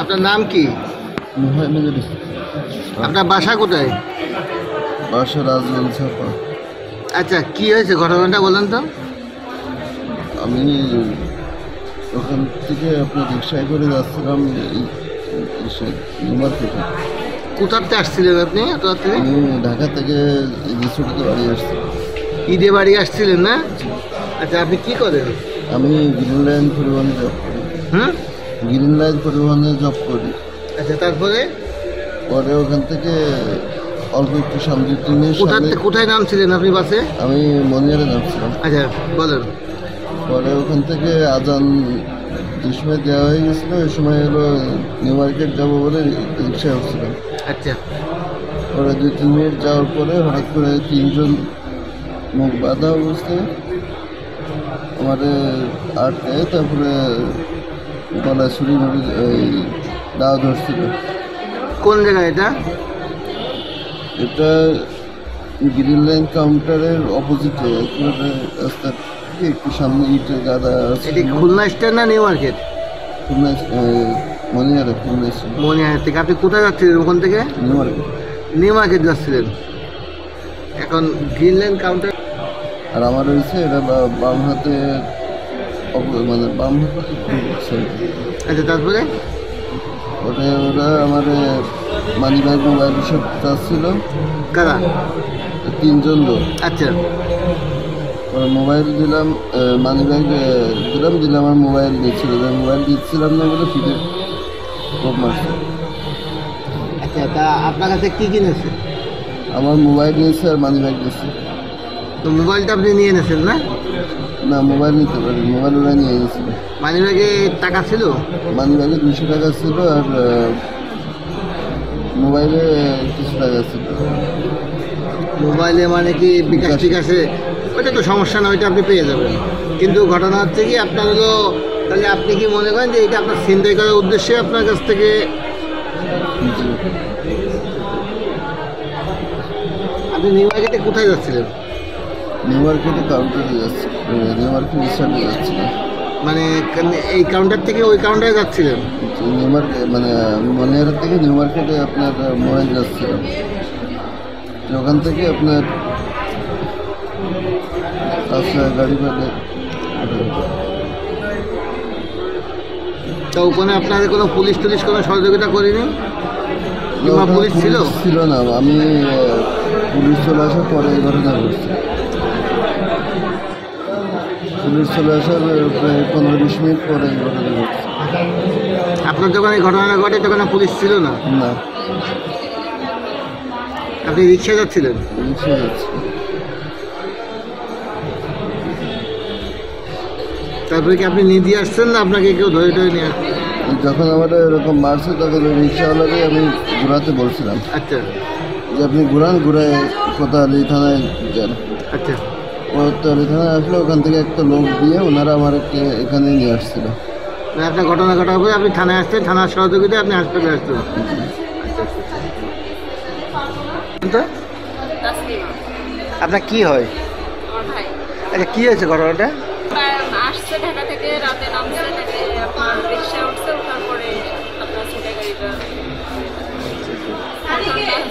আপনার নাম কি? আপনার বাসা কোথায়? বাসা রাজগঞ্জ ছাপা। আচ্ছা কি হয়েছে? ঘটনাটা বলেন তো। আমি ওখান থেকে আপনার রিক্সায় করে যাচ্ছিলাম নিউ মার্কেটে কোথাতে আসছিলেন আপনি এত রাত্রে? আমি ঢাকা থেকে রিসোর্টে বাড়ি আসছি। ঈদে বাড়ি আসছিলেন না? আচ্ছা আপনি কি করেন? আমি গ্রিন লাইন পরিবহনে জব করি। হুম? গ্রিন লাইন পরিবহনে জব করি। আচ্ছা তারপরে? পরে ওখান থেকে অল্প একটু সামনে ট্রেনের কোথা সামনে কোথায় নামছিলেন আপনি বাসে? আমি মনিয়ারে নামছিলাম। আচ্ছা বলেন। পরে ওখান থেকে আজান যে সময় দেওয়া হয়ে গেছিল ওই সময় হলো নিউ মার্কেট যাব বলে রিক্সায় উঠছিলাম। আচ্ছা। পরে দুই তিন মিনিট যাওয়ার পরে হঠাৎ করে তিনজন মুখ বাঁধা অবস্থায় আমারে আটকে তারপরে গলায় ছুরি এই দাও ধরছিল। কোন জায়গায় এটা? এটা গ্রিন লাইন কাউন্টারের অপোজিটে রাস্তার একটু সামনে ইটের গাদা আছে। এটি খুলনা স্ট্যান্ড না নিউ মার্কেট? খুলনা মনিয়ারে খুলনা মনিহার থেকে। আপনি কোথায় যাচ্ছিলেন ওখান থেকে? New market. নিউ মার্কেট যাচ্ছিলেন। এখন গ্রিন লাইন কাউন্টার আর আমার হয়েছে এটা বাম হাতে মানে বাম। আচ্ছা তারপরে? ওটা ওরা আমার মানি ব্যাগ মোবাইল সব চাচ্ছিল। কারা? তিনজন লোক। আচ্ছা। মোবাইল দিলাম মানি ব্যাগ দিলাম দিলাম আমার মোবাইল দিচ্ছিল। মোবাইল দিচ্ছিলাম না বলে ফিরে কোপ মারছে। আচ্ছা তা আপনার কাছে কি কিনেছে? আমার মোবাইল নিয়েছে আর মানি ব্যাগ দিচ্ছে তো মোবাইলটা আপনি নিয়ে এনেছেন না? না মোবাইল নিতে পারি মোবাইল ওরা নিয়ে গেছিল মানি ব্যাগে টাকা ছিল? মানি ব্যাগে দুশো টাকা ছিল আর মোবাইলে কিছু টাকা ছিল। মোবাইলে মানে কি বিকাশ। টিকাশে? ওইটা তো সমস্যা না ওইটা আপনি পেয়ে যাবেন। কিন্তু ঘটনা হচ্ছে কি আপনার হলো তাহলে আপনি কি মনে করেন যে এটা আপনার ছিনতাই করার উদ্দেশ্যে আপনার কাছ থেকে। আপনি নিউ মার্কেটে কোথায় যাচ্ছিলেন? নিউ মার্কেটে কাউন্টারে যাচ্ছি। নিউ মার্কেট রিসার্টে যাচ্ছি। মানে এই কাউন্টার থেকে ওই কাউন্টারে যাচ্ছিলেন? নিউ মার্কেট মানে মনিহার থেকে নিউ মার্কেটে আপনার মোবাইল যাচ্ছিলাম। তো ওখান থেকে আপনার গাড়ি পেলে তো ওখানে আপনাদের কোনো পুলিশ টুলিশ কোনো সহযোগিতা করেনি? পুলিশ ছিল? ছিল না। আমি পুলিশ চলে আসার পরে এই ঘটনা ঘটছে। পুলিশ চলে আসার পনেরো বিশ মিনিট পরে ঘটনা ঘটছে। আপনার এই ঘটনাটা ঘটে তখন পুলিশ ছিল না? না। আপনি রিক্সা যাচ্ছিলেন? পুলিশে যাচ্ছে। তারপরে কি আপনি নিজে আসছেন না আপনাকে কেউ ধরে ধরে নিয়ে যখন আমার এরকম মারছে তখন ওই রিক্সাওয়ালাকে আমি ঘোরাতে বলছিলাম আচ্ছা। যে আপনি ঘুরান ঘুরায় কোথালি থানায় যান। আচ্ছা। কোথালি থানায় আসলে ওখান থেকে একটা লোক দিয়ে ওনারা আমার এখানে নিয়ে আসছিল। আপনার ঘটনা ঘটার পরে আপনি থানায় আসতেন থানার সহযোগিতায় আপনি হাসপাতালে আসতেন তো আপনার কি হয়? আচ্ছা কি হয়েছে ঘটনাটা? আসছে ঢাকা থেকে রাতে নামছে আপনার রিক্সা উঠছে ওঠার পরে আপনার ছোট গাড়িটা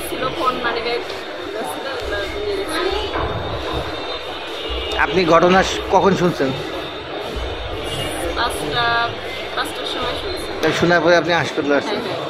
ছিল ফোন মানি ব্যাগ আপনি ঘটনা কখন শুনছেন? শোনার পরে আপনি হাসপাতালে আসছেন হ্যাঁ হ্যাঁ।